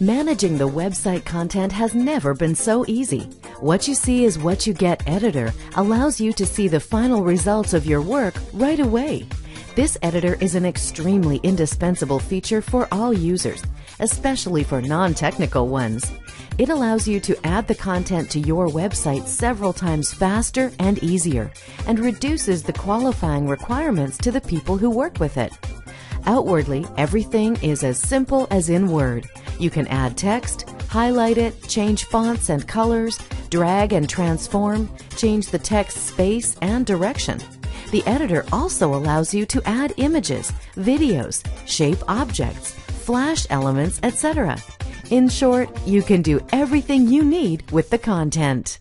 Managing the website content has never been so easy. What you see is what you get editor allows you to see the final results of your work right away. This editor is an extremely indispensable feature for all users, especially for non-technical ones. It allows you to add the content to your website several times faster and easier and reduces the qualifying requirements to the people who work with it. Outwardly, everything is as simple as in Word. You can add text, highlight it, change fonts and colors, drag and transform, change the text space and direction. The editor also allows you to add images, videos, shape objects, flash elements, etc. In short, you can do everything you need with the content.